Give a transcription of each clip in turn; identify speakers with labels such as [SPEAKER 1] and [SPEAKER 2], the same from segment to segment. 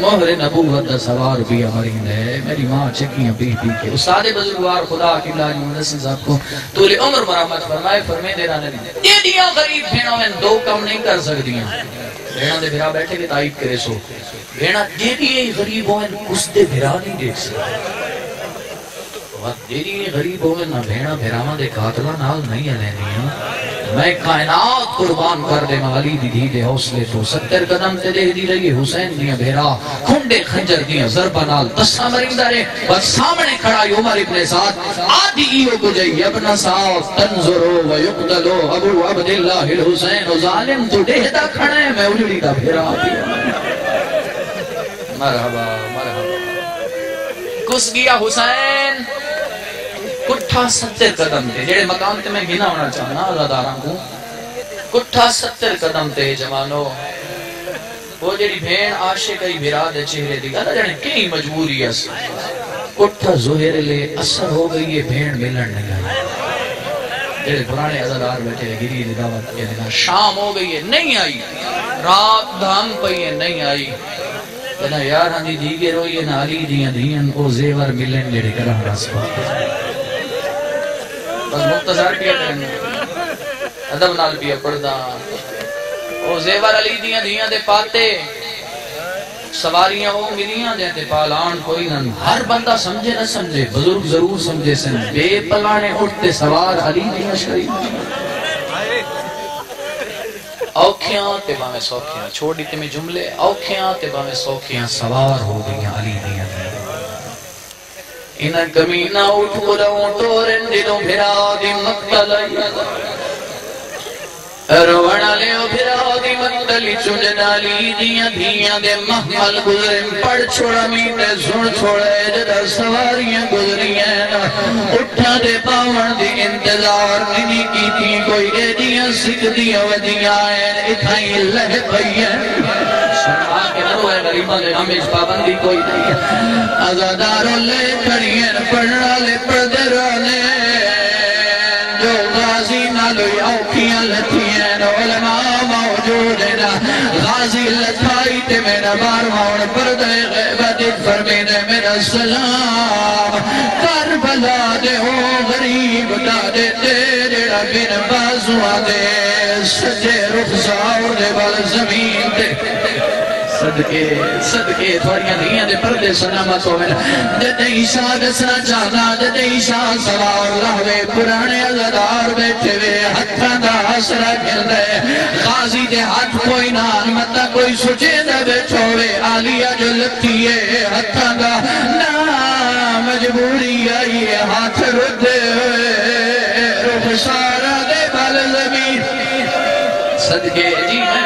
[SPEAKER 1] मोहरे नबूवत का सवार भी हमारी है मेरी माँ चक्कियाँ पी पी के उस्ताद बुजुर्गवार खुदा की लाज मुनसिन साहब को तूले उम्र मरामत फरमाए फरमे देना नहीं दे दिया गरीब भेणों में दो कम नहीं कर सकदियाँ भेणा दे भिरा बैठे के तारीफ़ करे सो भेणा दे दिए गरीब हों कुछ दे भिरा नहीं देख सकते दे दिए गरीब हों ना भेणा भिरावा दे कातला नाल नहीं लेनी मैं कायनात कुर्बान कर दे अली दी धी दे हौसले तो सत्तर कदम ते दे दी रही हुसैन दिया भेरा खुंडे खंजर दिया जरबा नाल। दसा मरिंदा रे बस सामने खड़ा ही उमर इब्ने साद। आदि ईयो को जई अपना साथ। तंजुरो व युक्तलो अबू अब्दुल्लाह अल हुसैन जालिम तो देहदा खड़ा है, मैं उजड़ी दा भेरा मरहबा मरहबा। कुस गया हुसैन? कुठा सत्तर कदम थे जेड़े मकाम ते मैं गिना होना चाहना अजादारा को कुठा सत्तर कदम थे जमानो वो जेड़ी भेण आशे कई भिरा दे चेहरे दी गल जाने कई मजबूरी है कुठा जोहर ले असर हो गई है भेण मिलन नहीं आई जेड़े पुराने अजादार बैठे, गिरी दी दावत के दिन शाम हो गई है नहीं आई। रात धाम पई है नहीं आई। जना यार दी दी के रोई ना अली दियाँ दियन ओ जेवर मिलन जेड़े करा रस बस मुख्तसर पिया अदब नाल पिया पढ़दा। ओ जेवर अली दियाँ दियाँ दे पाते। सवारियाँ वो मिलियाँ जैते पालान कोई न। हर बंदा समझे न समझे, बुज़ुर्ग ज़रूर समझे सन बेपलाने उठते सवार अली दियाँ शरीफ। औखियाँ ते भावे सौखियाँ, छोड़ दी में जुमले। औखियाँ ते भावे सौखियाँ सवार हो गई अली दियाँ इन कमीना उठो रहो तोरन दिलो फिरा दी दी मक्तली चुननाली दियाँ धियाँ दे महमल गुजरे। छोड़ा सुन छोड़े सवारियाँ ना। दे पावण दी इंतज़ार नहीं की थी कोई एदियाँ सिख दियाँ वदियाँ इथाई लह शर्मा के नो है कोई नहीं है। लथियां लथाई ते मेरा बार माउन पर्दे गैबत फरमे ने गरीब दा। सजे रुख जमीन ते सदके सदके थोड़ियाँ धियाँ दे पर्दे सलामत होवे जदे ईशा दसना चाहना जदे ईशा सवार रहवे पुराने अज़दार बैठे वे, हत्थां दा आसरा खेलदे गाजी दे हाथ कोई ना मत कोई सुचे दे बैठो वे। आलिया जो लती है, हत्थां दा ना मजबूरी आई है। हाथ रुदे रुख सारा दे बल ज़मीन। सदके जी मैं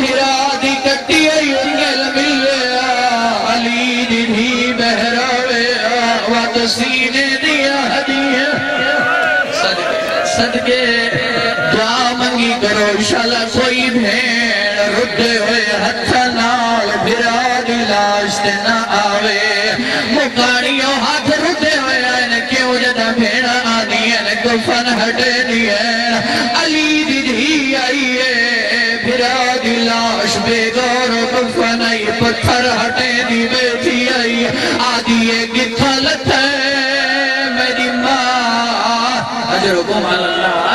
[SPEAKER 1] कोई भेड़ रुदे हुए हथ नाल फिरा दी ना आवे। ना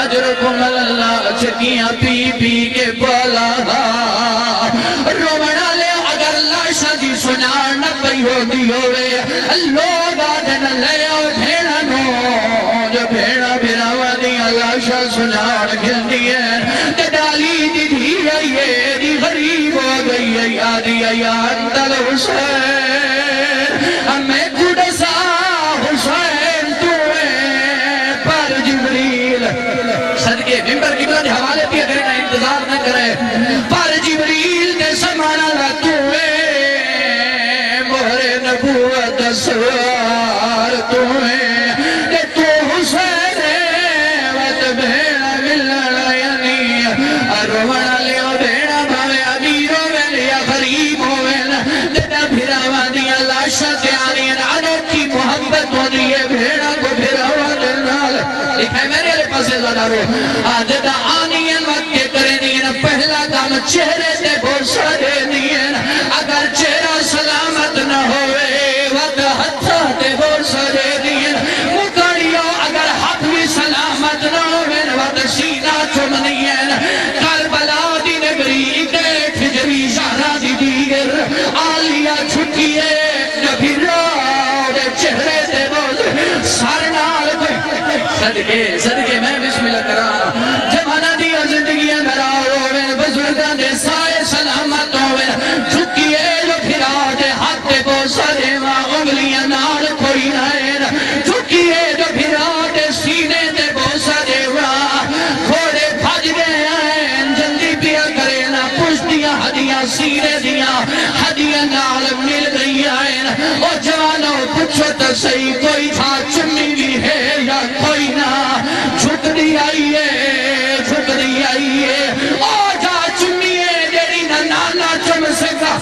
[SPEAKER 1] अजरकुम अल्लाह चकियाँ पी पी के बोला। रोवना ले अगर लाशा दी सुना न पई होती होवे। लोग ले आओ जो भेड़ा बिरावा दिया लाशा सुजान खिलती है। डाली दी धी है दी गरीब हो गई है आदि अंतल हुसैन सदके मेंबर की हवाले दिए गए इंतज़ार न करे। पर जिबरील रो आज दा आनियन वक्त के करे नहीं ना पहला काम चेहरे से भरोसा दे दिए अगर चेहरा सलामत न होवे वत हथा ते भरोसा दे दिए मुकड़ियो अगर हाथ भी सलामत न होवे वत सीना चुमनी है करबला सदके सदके मैं बिस्मिल्लाह करा जमाना दिया ज़िंदगी मेरा होवे, बुजुर्गां दे साए सलामत होवे। झुकिए जो फिरा दे हाथ को सरेवा उंगलियाँ नाल कोई ना झुकिए जो फिरा दे सीने ते बोसा देवा घोड़े भज गए हैं, जल्दी पिया करे ना पुश्तियाँ हदियाँ, सीने दिया हदियाँ नाल तो सही कोई था मिली है या कोई ना। झुकदी आई है झुकदी आई है। ओ जा चुन्नी है जेड़ी ना नाना चुम सका।